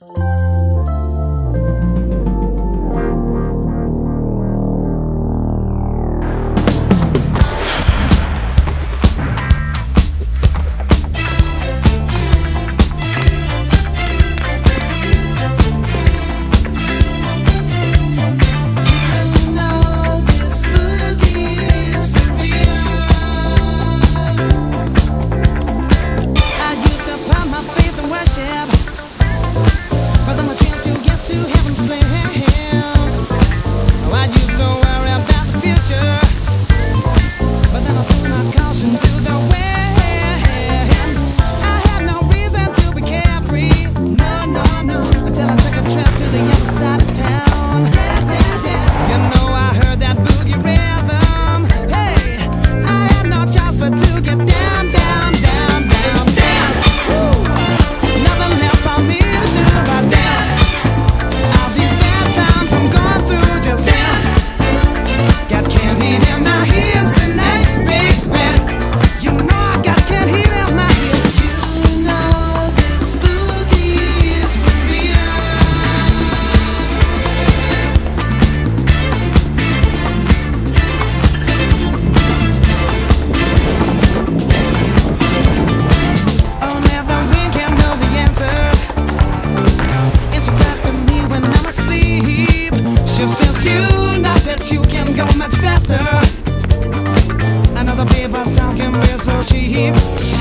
Bye. you can go much faster. Another paper's talking, we're so cheap.